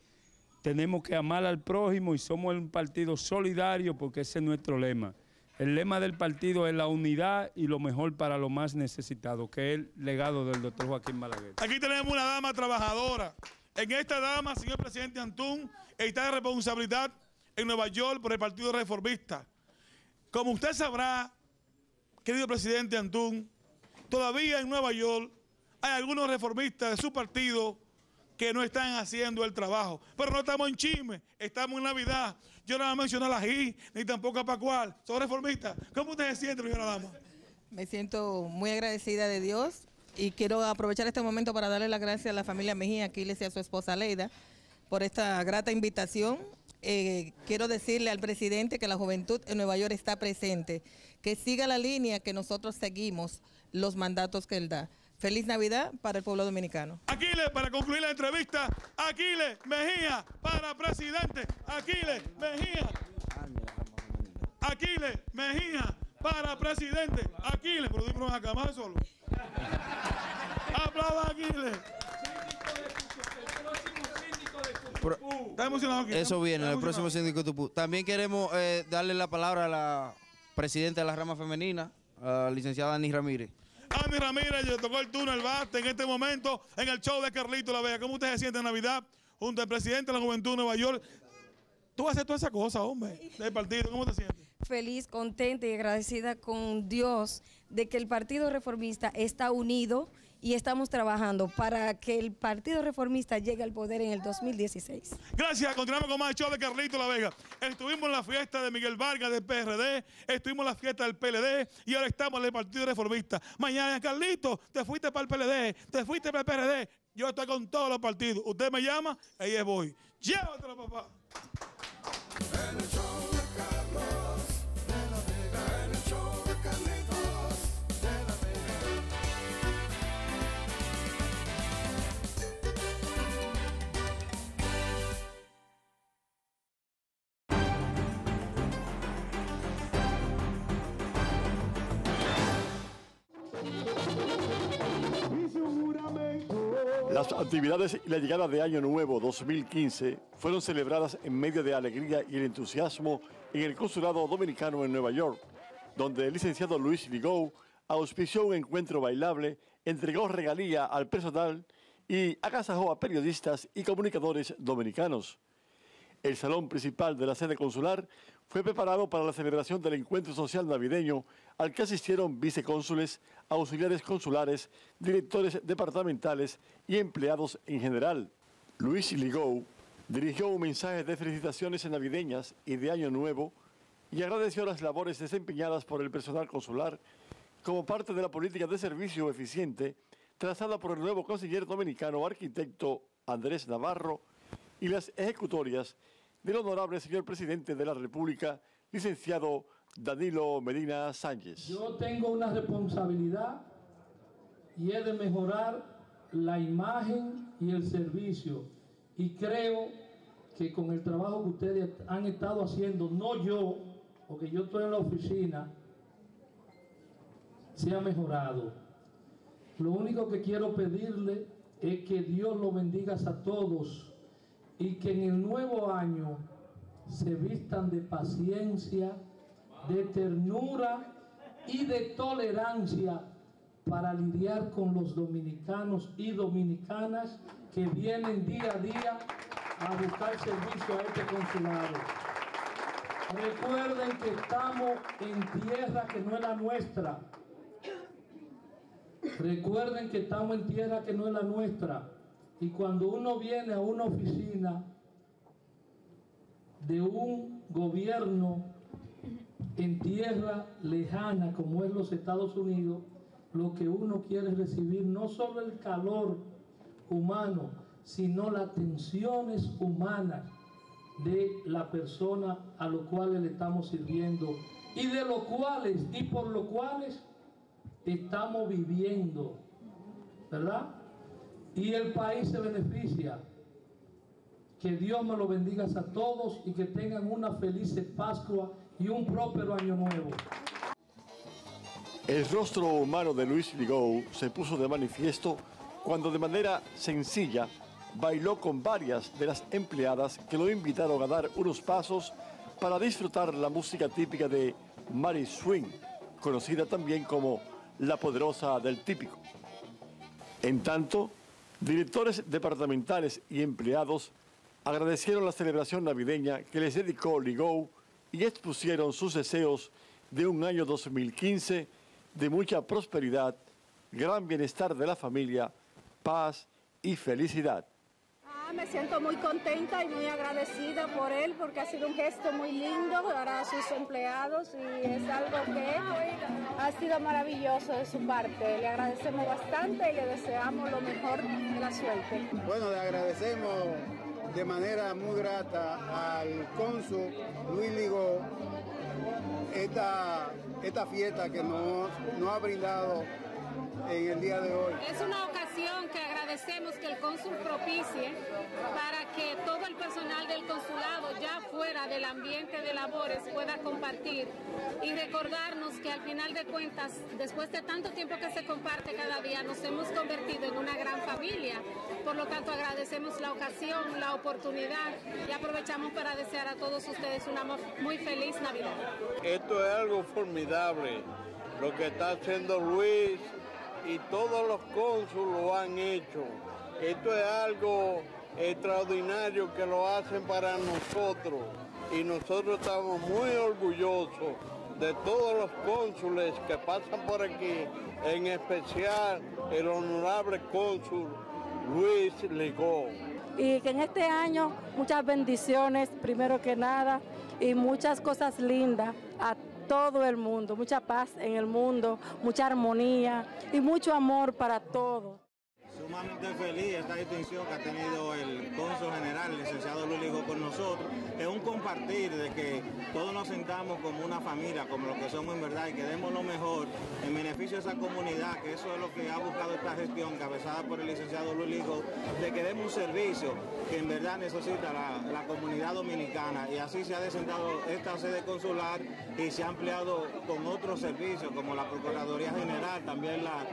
tenemos que amar al prójimo y somos un partido solidario porque ese es nuestro lema. El lema del partido es la unidad y lo mejor para lo más necesitado, que es el legado del doctor Joaquín Balaguer. Aquí tenemos una dama trabajadora. En esta dama, señor presidente Antún, está de responsabilidad en Nueva York por el Partido Reformista. Como usted sabrá, querido presidente Antún, todavía en Nueva York hay algunos reformistas de su partido que no están haciendo el trabajo. Pero no estamos en chisme, estamos en Navidad. Yo no voy a mencionar a G, ni tampoco a Pacual. Son reformistas. ¿Cómo usted se siente, señora dama? Me siento muy agradecida de Dios y quiero aprovechar este momento para darle las gracias a la familia Mejía, Aquiles y a su esposa Leida por esta grata invitación. Eh, quiero decirle al presidente que la juventud en Nueva York está presente, que siga la línea que nosotros seguimos, los mandatos que él da. Feliz Navidad para el pueblo dominicano. Aquiles, para concluir la entrevista, Aquiles Mejía para presidente. Aquiles Mejía. Aquiles Mejía para presidente. Aquiles, pero dímelo acá más solo. Aplauda a Aquiles. ¿Está emocionado aquí? Eso viene, ¿Está el próximo síndico de Tupú. También queremos eh, darle la palabra a la presidenta de la rama femenina, a la licenciada Ani Ramírez. Andy Ramírez le tocó el turno bate en este momento en el show de Carlito La Vega. ¿Cómo usted se siente en Navidad junto al presidente de la Juventud de Nueva York? Tú haces toda esa cosa, hombre, del partido. ¿Cómo te sientes? feliz, contenta y agradecida con Dios de que el Partido Reformista está unido y estamos trabajando para que el Partido Reformista llegue al poder en el 2016. Gracias, continuamos con más show de Carlito La Vega. Estuvimos en la fiesta de Miguel Vargas del PRD, estuvimos en la fiesta del PLD y ahora estamos en el Partido Reformista. Mañana, Carlito, te fuiste para el PLD, te fuiste para el PRD. Yo estoy con todos los partidos. Usted me llama, ahí voy. Llévatelo, papá. Las actividades y la llegada de Año Nuevo 2015 fueron celebradas en medio de alegría y el entusiasmo en el Consulado Dominicano en Nueva York, donde el licenciado Luis Ligou auspició un encuentro bailable, entregó regalía al personal y agasajó a periodistas y comunicadores dominicanos. El salón principal de la sede consular fue preparado para la celebración del encuentro social navideño al que asistieron vicecónsules, auxiliares consulares, directores departamentales y empleados en general. Luis Ligou dirigió un mensaje de felicitaciones navideñas y de Año Nuevo y agradeció las labores desempeñadas por el personal consular como parte de la política de servicio eficiente trazada por el nuevo consejero dominicano arquitecto Andrés Navarro y las ejecutorias del honorable señor presidente de la República, licenciado Danilo Medina Sánchez. Yo tengo una responsabilidad y es de mejorar la imagen y el servicio. Y creo que con el trabajo que ustedes han estado haciendo, no yo, porque yo estoy en la oficina, se ha mejorado. Lo único que quiero pedirle es que Dios lo bendiga a todos y que en el nuevo año se vistan de paciencia, de ternura y de tolerancia para lidiar con los dominicanos y dominicanas que vienen día a día a buscar servicio a este consulado. Recuerden que estamos en tierra que no es la nuestra. Recuerden que estamos en tierra que no es la nuestra. Y cuando uno viene a una oficina de un gobierno en tierra lejana como es los Estados Unidos, lo que uno quiere es recibir no solo el calor humano, sino las tensiones humanas de la persona a lo cual le estamos sirviendo y de los cuales y por lo cuales estamos viviendo, ¿verdad? Y el país se beneficia. Que Dios me lo bendiga a todos y que tengan una feliz Pascua y un próspero año nuevo. El rostro humano de Luis Ligou se puso de manifiesto cuando de manera sencilla bailó con varias de las empleadas que lo invitaron a dar unos pasos para disfrutar la música típica de Mary Swing, conocida también como la poderosa del típico. En tanto, directores departamentales y empleados agradecieron la celebración navideña que les dedicó Ligou y expusieron sus deseos de un año 2015 de mucha prosperidad, gran bienestar de la familia, paz y felicidad. Ah, me siento muy contenta y muy agradecida por él porque ha sido un gesto muy lindo para sus empleados y es algo que ha sido maravilloso de su parte. Le agradecemos bastante y le deseamos lo mejor de la suerte. Bueno, le agradecemos de manera muy grata al cónsul Luis Ligo esta, esta fiesta que nos, nos ha brindado en el día de hoy. Es una ocasión que agradecemos que el cónsul propicie para que todo el personal del consulado, ya fuera del ambiente de labores, pueda compartir y recordarnos que al final de cuentas, después de tanto tiempo que se comparte cada día, nos hemos convertido en una gran familia. Por lo tanto, agradecemos la ocasión, la oportunidad y aprovechamos para desear a todos ustedes una muy feliz Navidad. Esto es algo formidable, lo que está haciendo Luis y todos los cónsulos lo han hecho. Esto es algo extraordinario que lo hacen para nosotros y nosotros estamos muy orgullosos de todos los cónsules que pasan por aquí, en especial el honorable cónsul Luis Ligó. Y que en este año muchas bendiciones, primero que nada, y muchas cosas lindas a todo el mundo, mucha paz en el mundo, mucha armonía y mucho amor para todos. Sumamente feliz esta distinción que ha tenido el cónsul general, el licenciado Luis Ligo, con nosotros. Es un compartir de que todos nos sentamos como una familia, como lo que somos en verdad, y que demos lo mejor en beneficio de esa comunidad, que eso es lo que ha buscado esta gestión, cabezada por el licenciado Luis Ligo, de que demos un servicio que en verdad necesita la, la comunidad dominicana. Y así se ha descentrado esta sede consular y se ha ampliado con otros servicios, como la Procuraduría General, también la,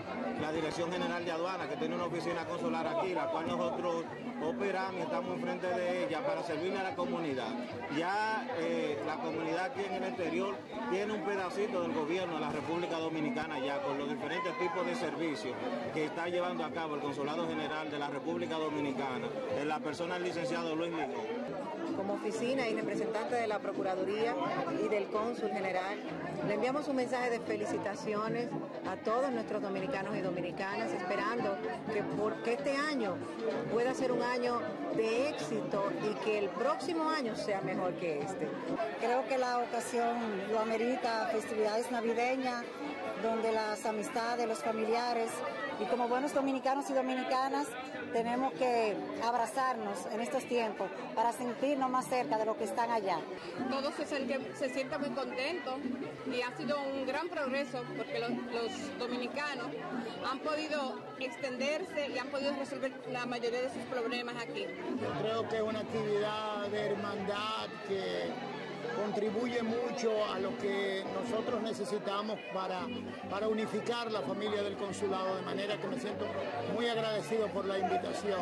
la Dirección General de Aduana, que tiene una oficina consular aquí, la cual nosotros operamos y estamos enfrente de ella para servirle a la comunidad. Ya eh, la comunidad aquí en el exterior tiene un pedacito del gobierno de la República Dominicana ya con los diferentes tipos de servicios que está llevando a cabo el Consulado General de la República Dominicana, en la persona del licenciado Luis Ligón como oficina y representante de la Procuraduría y del Cónsul General, le enviamos un mensaje de felicitaciones a todos nuestros dominicanos y dominicanas, esperando que, porque este año pueda ser un año de éxito y que el próximo año sea mejor que este. Creo que la ocasión lo amerita, festividades navideñas, donde las amistades, los familiares y como buenos dominicanos y dominicanas tenemos que abrazarnos en estos tiempos para sentirnos más cerca de lo que están allá. Todos se, se sienten muy contentos y ha sido un gran progreso porque los, los dominicanos han podido extenderse y han podido resolver la mayoría de sus problemas aquí. Yo creo que es una actividad de hermandad que contribuye mucho a lo que nosotros necesitamos para, para unificar la familia del consulado, de manera que me siento muy agradecido por la invitación.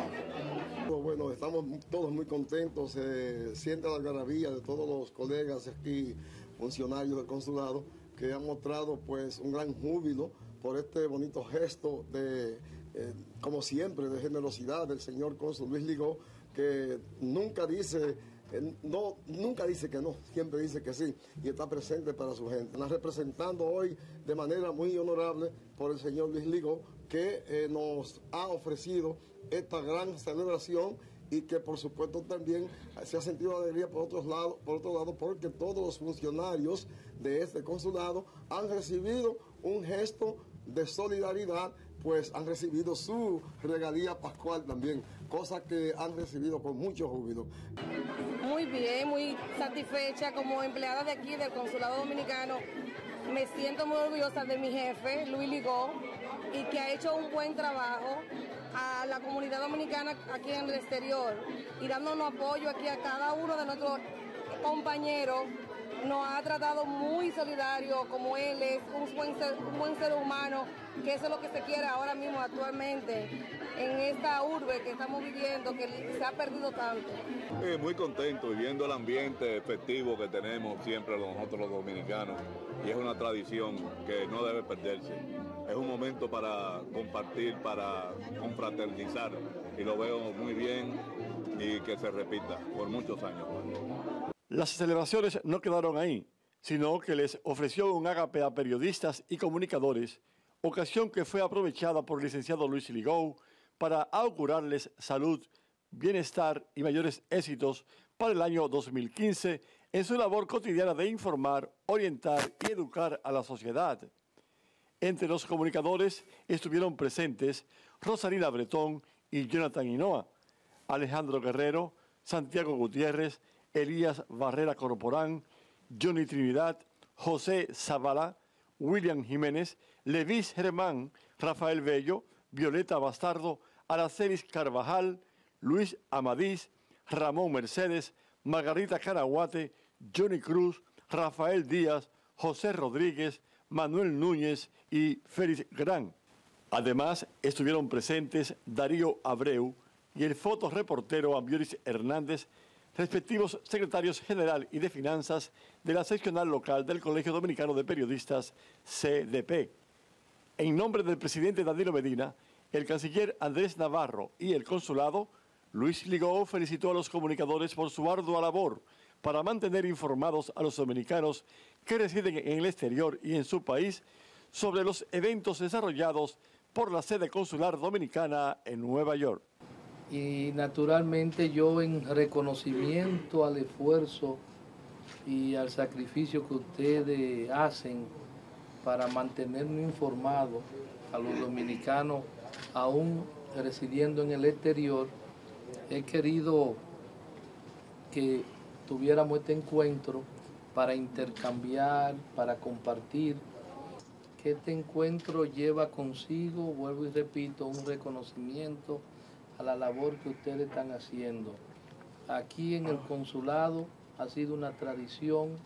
Bueno, estamos todos muy contentos, se siente la algarabía de todos los colegas aquí, funcionarios del consulado, que han mostrado pues un gran júbilo por este bonito gesto de, eh, como siempre, de generosidad del señor cónsul Luis Ligó, que nunca dice no, nunca dice que no, siempre dice que sí y está presente para su gente. Está representando hoy de manera muy honorable por el señor Luis Ligo, que eh, nos ha ofrecido esta gran celebración y que por supuesto también se ha sentido alegría por otros lados, por otro lado, porque todos los funcionarios de este consulado han recibido un gesto de solidaridad, pues han recibido su regalía pascual también, cosa que han recibido con mucho júbilo. Muy bien, muy satisfecha como empleada de aquí del Consulado Dominicano. Me siento muy orgullosa de mi jefe, Luis Ligó, y que ha hecho un buen trabajo a la comunidad dominicana aquí en el exterior y dándonos apoyo aquí a cada uno de nuestros compañeros nos ha tratado muy solidario, como él es un buen, ser, humano, que eso es lo que se quiere ahora mismo actualmente en esta urbe que estamos viviendo, que se ha perdido tanto. muy contento viviendo el ambiente festivo que tenemos siempre nosotros los dominicanos y es una tradición que no debe perderse. Es un momento para compartir, para confraternizar y lo veo muy bien y que se repita por muchos años. Las celebraciones no quedaron ahí, sino que les ofreció un ágape a periodistas y comunicadores, ocasión que fue aprovechada por el licenciado Luis Ligou para augurarles salud, bienestar y mayores éxitos para el año 2015 en su labor cotidiana de informar, orientar y educar a la sociedad. Entre los comunicadores estuvieron presentes Rosalina Bretón y Jonathan Hinoa, Alejandro Guerrero, Santiago Gutiérrez, Elías Barrera Corporán, Johnny Trinidad, José Zavala, William Jiménez, Levis Germán, Rafael Bello, Violeta Bastardo, Aracelis Carvajal, Luis Amadís, Ramón Mercedes, Margarita Caraguate, Johnny Cruz, Rafael Díaz, José Rodríguez, Manuel Núñez y Félix Gran. Además, estuvieron presentes Darío Abreu y el fotoreportero Ambioris Hernández, respectivos secretarios general y de finanzas de la seccional local del Colegio Dominicano de Periodistas, CDP. En nombre del presidente Danilo Medina, el canciller Andrés Navarro y el consulado, Luis Ligó felicitó a los comunicadores por su ardua labor para mantener informados a los dominicanos que residen en el exterior y en su país sobre los eventos desarrollados por la sede consular dominicana en Nueva York. Y naturalmente yo en reconocimiento al esfuerzo y al sacrificio que ustedes hacen para mantenernos informados a los dominicanos aún residiendo en el exterior, he querido que tuviéramos este encuentro para intercambiar, para compartir, que este encuentro lleva consigo, vuelvo y repito, un reconocimiento a la labor que ustedes están haciendo. Aquí en el consulado ha sido una tradición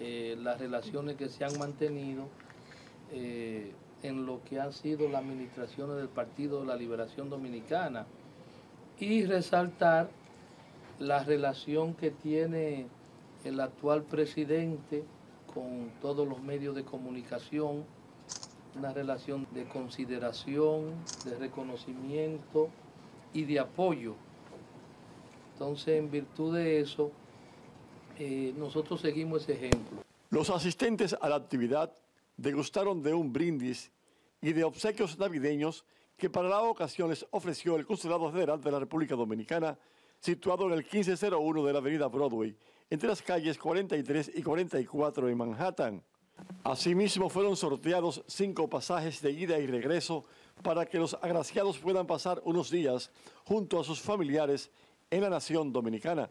eh, las relaciones que se han mantenido eh, en lo que han sido las administraciones del Partido de la Liberación Dominicana y resaltar la relación que tiene el actual presidente con todos los medios de comunicación, una relación de consideración, de reconocimiento y de apoyo. Entonces, en virtud de eso, eh, nosotros seguimos ese ejemplo. Los asistentes a la actividad degustaron de un brindis y de obsequios navideños que para la ocasión les ofreció el Consulado Federal de la República Dominicana situado en el 1501 de la avenida Broadway, entre las calles 43 y 44 en Manhattan. Asimismo, fueron sorteados cinco pasajes de ida y regreso para que los agraciados puedan pasar unos días junto a sus familiares en la nación dominicana.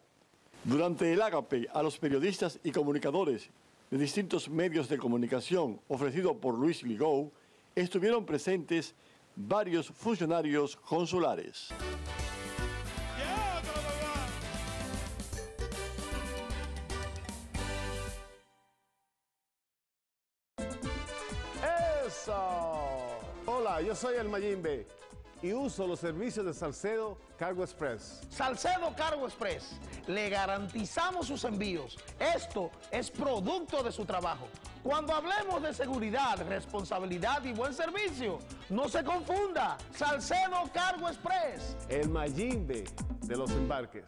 Durante el ágape a los periodistas y comunicadores de distintos medios de comunicación ofrecido por Luis Ligou, estuvieron presentes varios funcionarios consulares. Soy el Mayimbe y uso los servicios de Salcedo Cargo Express. Salcedo Cargo Express, le garantizamos sus envíos. Esto es producto de su trabajo. Cuando hablemos de seguridad, responsabilidad y buen servicio, no se confunda. Salcedo Cargo Express. El Mayimbe de los embarques.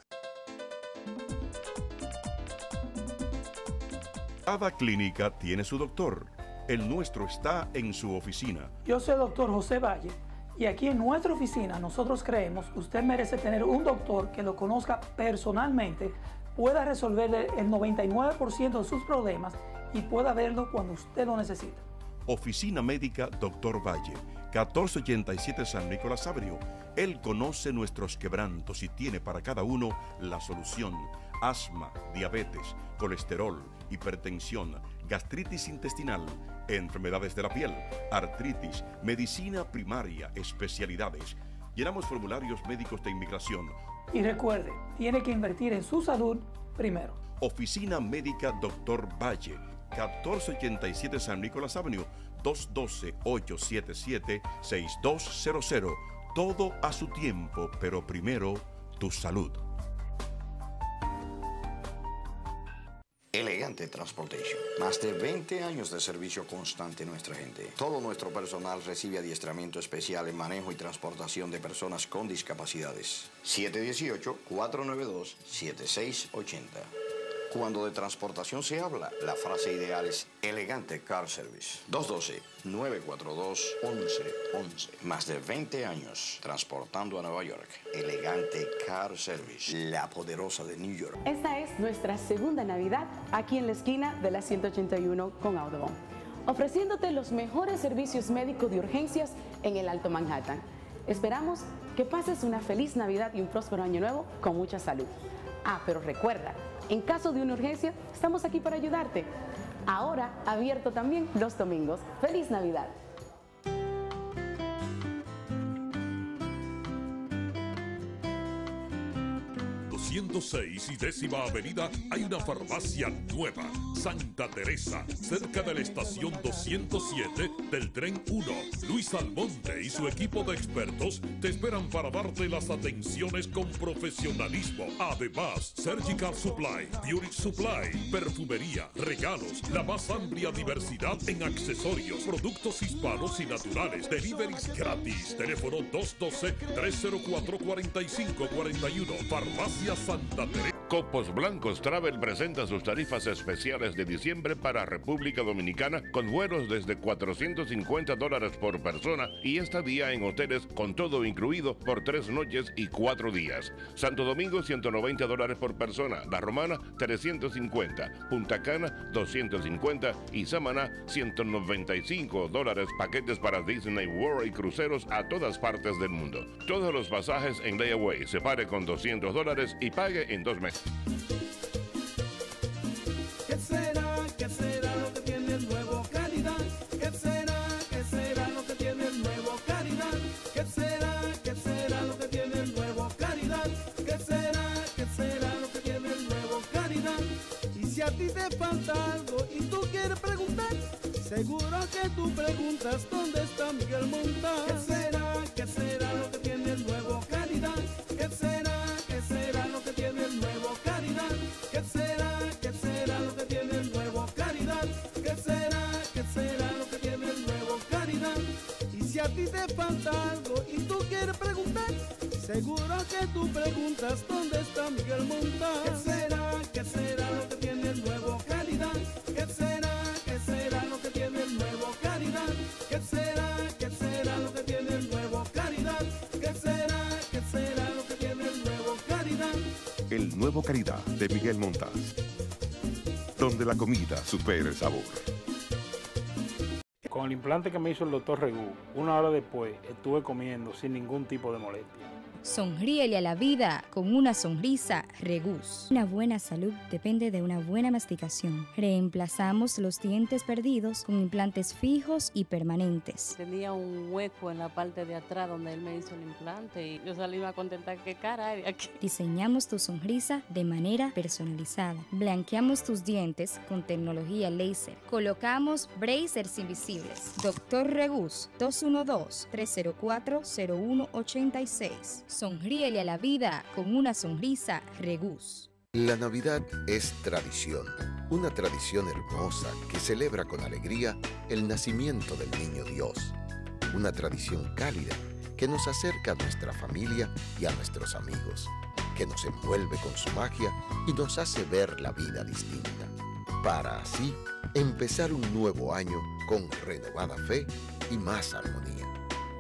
Cada clínica tiene su doctor. El nuestro está en su oficina. Yo soy el doctor José Valle y aquí en nuestra oficina nosotros creemos que usted merece tener un doctor que lo conozca personalmente, pueda resolverle el 99% de sus problemas y pueda verlo cuando usted lo necesita. Oficina Médica Dr. Valle, 1487 San Nicolás Avenue. Él conoce nuestros quebrantos y tiene para cada uno la solución. Asma, diabetes, colesterol, hipertensión, gastritis intestinal, enfermedades de la piel, artritis, medicina primaria, especialidades. Llenamos formularios médicos de inmigración. Y recuerde, tiene que invertir en su salud primero. Oficina Médica Dr. Valle, 1487 San Nicolás Avenue, 212-877-6200. Todo a su tiempo, pero primero tu salud. Elegante Transportation. Más de 20 años de servicio constante nuestra gente. Todo nuestro personal recibe adiestramiento especial en manejo y transportación de personas con discapacidades. 718-492-7680. Cuando de transportación se habla, la frase ideal es Elegante Car Service. 212-942-1111. Más de 20 años transportando a Nueva York. Elegante Car Service. La poderosa de New York. Esta es nuestra segunda Navidad aquí en la esquina de la 181 con Audubon. Ofreciéndote los mejores servicios médicos de urgencias en el Alto Manhattan. Esperamos que pases una feliz Navidad y un próspero año nuevo con mucha salud. Ah, pero recuerda, en caso de una urgencia, estamos aquí para ayudarte. Ahora abierto también los domingos. ¡Feliz Navidad! 206 y décima avenida hay una farmacia nueva, Santa Teresa, cerca de la estación 207 del tren 1. Luis Almonte y su equipo de expertos te esperan para darte las atenciones con profesionalismo. Además, Surgical Supply, Beauty Supply, perfumería, regalos, la más amplia diversidad en accesorios, productos hispanos y naturales, deliveries gratis. Teléfono 212-304-4541, Farmacia Santa Teresa. Copos Blancos Travel presenta sus tarifas especiales de diciembre para República Dominicana con vuelos desde 450 dólares por persona y estadía en hoteles con todo incluido por tres noches y cuatro días. Santo Domingo 190 dólares por persona, La Romana 350, Punta Cana 250 y Samaná 195 dólares paquetes para Disney World y cruceros a todas partes del mundo. Todos los pasajes en layaway se pare con 200 dólares y pague en dos meses. ¿Qué será? ¿Qué será lo que tiene el nuevo Caridad? ¿Qué será? ¿Qué será lo que tiene el nuevo Caridad? ¿Qué será? ¿Qué será lo que tiene el nuevo Caridad? ¿Qué será? ¿Qué será lo que tiene el nuevo Caridad? Y si a ti te falta algo y tú quieres preguntar, seguro que tú preguntas dónde está Miguel Montán. ¿Qué será? ¿Qué será te falta algo y tú quieres preguntar, seguro que tú preguntas dónde está Miguel Montán. ¿Qué será? ¿Qué será lo que tiene el nuevo Caridad? ¿Qué será? ¿Qué será lo que tiene el nuevo Caridad? ¿Qué será? ¿Qué será lo que tiene el nuevo Caridad? ¿Qué será? ¿Qué será lo que tiene el nuevo Caridad? El nuevo Caridad de Miguel Montaz. Donde la comida supera el sabor. El implante que me hizo el doctor Regú, una hora después estuve comiendo sin ningún tipo de molestia. Sonríele a la vida con una sonrisa Regus. Una buena salud depende de una buena masticación. Reemplazamos los dientes perdidos con implantes fijos y permanentes. Tenía un hueco en la parte de atrás donde él me hizo el implante y yo salí a contentar qué cara hay de aquí. Diseñamos tu sonrisa de manera personalizada. Blanqueamos tus dientes con tecnología láser. Colocamos bracers invisibles. Doctor Regus 212-304-0186. Sonríele a la vida con una sonrisa Regus. La Navidad es tradición, una tradición hermosa que celebra con alegría el nacimiento del niño Dios, una tradición cálida que nos acerca a nuestra familia y a nuestros amigos, que nos envuelve con su magia y nos hace ver la vida distinta, para así empezar un nuevo año con renovada fe y más armonía.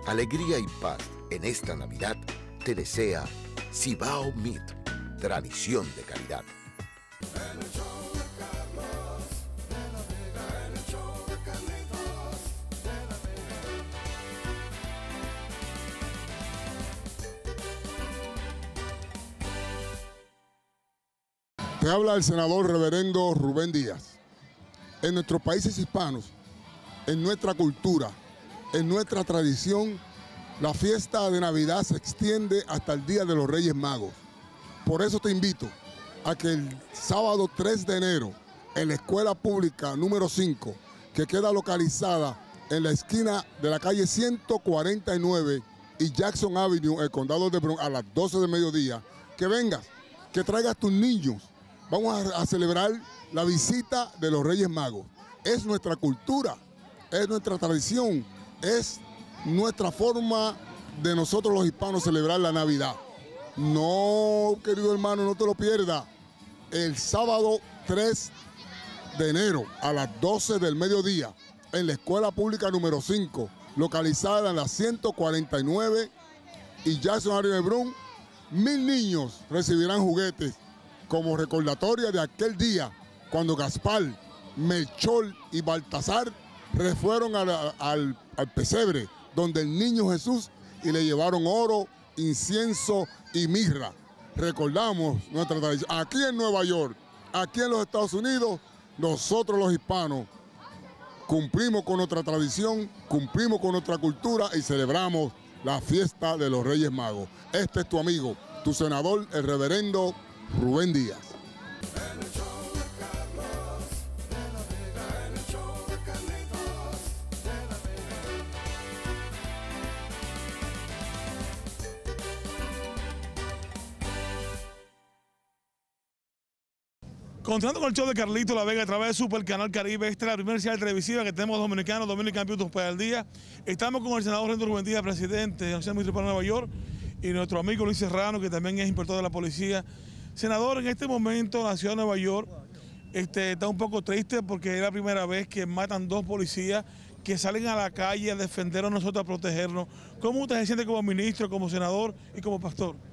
Alegría y paz en esta Navidad te desea Cibao Meat, tradición de calidad. Te habla el senador reverendo Rubén Díaz. En nuestros países hispanos, en nuestra cultura, en nuestra tradición, la fiesta de Navidad se extiende hasta el Día de los Reyes Magos. Por eso te invito a que el sábado 3 de enero, en la escuela pública número 5, que queda localizada en la esquina de la calle 149 y Jackson Avenue, el condado de Bronx, a las 12 de mediodía, que vengas, que traigas tus niños. Vamos a, a celebrar la visita de los Reyes Magos. Es nuestra cultura, es nuestra tradición, es nuestra forma de nosotros los hispanos celebrar la Navidad. No, querido hermano, no te lo pierdas. El sábado 3 de enero a las 12 del mediodía en la escuela pública número 5, localizada en la 149 y Jackson Avenue Brun, mil niños recibirán juguetes como recordatoria de aquel día cuando Gaspar, Melchor y Baltasar fueron al, al, al pesebre donde el niño Jesús y le llevaron oro, incienso y mirra. Recordamos nuestra tradición. Aquí en Nueva York, aquí en los Estados Unidos, nosotros los hispanos cumplimos con nuestra tradición, cumplimos con nuestra cultura y celebramos la fiesta de los Reyes Magos. Este es tu amigo, tu senador, el reverendo Rubén Díaz. Continuando con el show de Carlito La Vega a través de Super Canal Caribe, esta es la primera serie televisiva que tenemos dominicanos, Dominican para el día. Estamos con el senador Rendo Rubén Díaz, presidente de la Universidad Municipal de Nueva York, y nuestro amigo Luis Serrano, que también es inspector de la policía. Senador, en este momento la ciudad de Nueva York este, está un poco triste porque es la primera vez que matan dos policías que salen a la calle a defender a nosotros, a protegernos. ¿Cómo usted se siente como ministro, como senador y como pastor?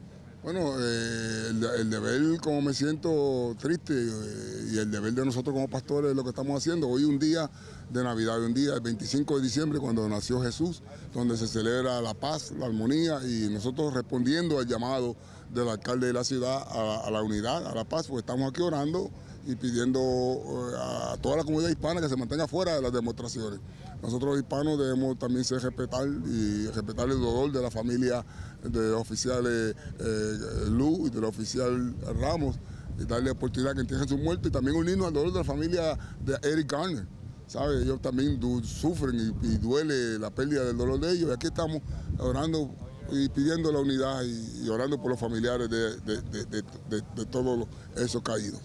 Bueno, eh, el, deber, como me siento triste, eh, y el deber de nosotros como pastores es lo que estamos haciendo. Hoy un día de Navidad, un día, el 25 de diciembre, cuando nació Jesús, donde se celebra la paz, la armonía, y nosotros respondiendo al llamado del alcalde de la ciudad a la unidad, a la paz, pues estamos aquí orando y pidiendo eh, a toda la comunidad hispana que se mantenga fuera de las demostraciones. Nosotros los hispanos debemos también ser respetar y respetar el dolor de la familia de los oficiales eh, Lu y del oficial Ramos y darle oportunidad que entierren su muerte y también unirnos al dolor de la familia de Eric Garner. ¿Sabe? Ellos también sufren y, duele la pérdida del dolor de ellos. Y aquí estamos orando y pidiendo la unidad y, orando por los familiares de, todos esos caídos.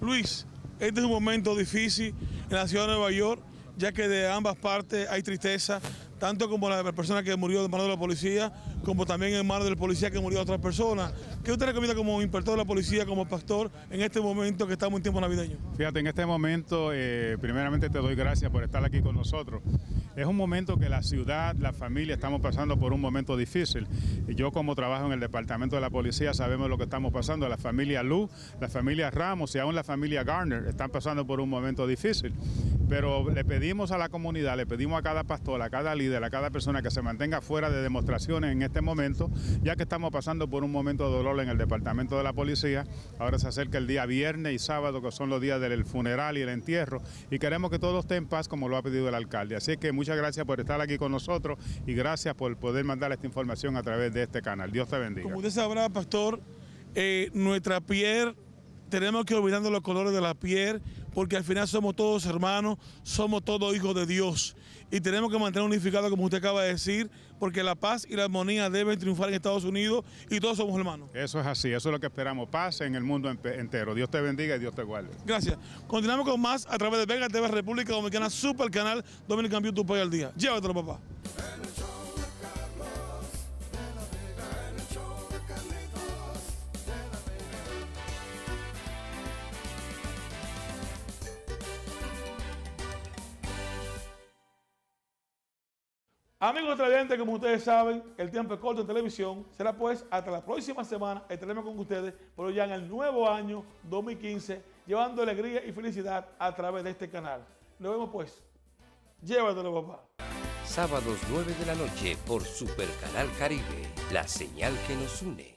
Luis, este es un momento difícil en la ciudad de Nueva York, ya que de ambas partes hay tristeza, tanto como la persona que murió de mano de la policía, como también en manos del policía que murió otra persona. ¿Qué usted recomienda como inspector de la policía, como pastor, en este momento que estamos en tiempo navideño? Fíjate, en este momento, eh, primeramente te doy gracias por estar aquí con nosotros. Es un momento que la ciudad, la familia, estamos pasando por un momento difícil. Y yo como trabajo en el departamento de la policía sabemos lo que estamos pasando. La familia Lu, la familia Ramos y aún la familia Garner están pasando por un momento difícil. Pero le pedimos a la comunidad, le pedimos a cada pastor, a cada líder, a cada persona que se mantenga fuera de demostraciones en este momento, ya que estamos pasando por un momento de dolor en el departamento de la policía. Ahora se acerca el día viernes y sábado, que son los días del funeral y el entierro, y queremos que todo esté en paz como lo ha pedido el alcalde. Así que muchas gracias por estar aquí con nosotros y gracias por poder mandar esta información a través de este canal. Dios te bendiga. Como usted sabrá, pastor, eh, nuestra piel, tenemos que ir olvidando los colores de la piel, porque al final somos todos hermanos, somos todos hijos de Dios. Y tenemos que mantener unificados, como usted acaba de decir, porque la paz y la armonía deben triunfar en Estados Unidos y todos somos hermanos. Eso es así, eso es lo que esperamos. Paz en el mundo entero. Dios te bendiga y Dios te guarde. Gracias. Continuamos con más a través de Vega TV República Dominicana, super canal Dominican YouTube Pay al día. Llévatelo, papá. Amigos televidentes, como ustedes saben, el tiempo es corto en televisión. Será pues hasta la próxima semana. Estaremos con ustedes, pero ya en el nuevo año 2015, llevando alegría y felicidad a través de este canal. Nos vemos pues. Llévatelo, papá. Sábados 9 de la noche por Super Canal Caribe, la señal que nos une.